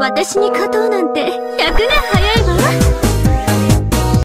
私に勝とうなんて100年早いわ。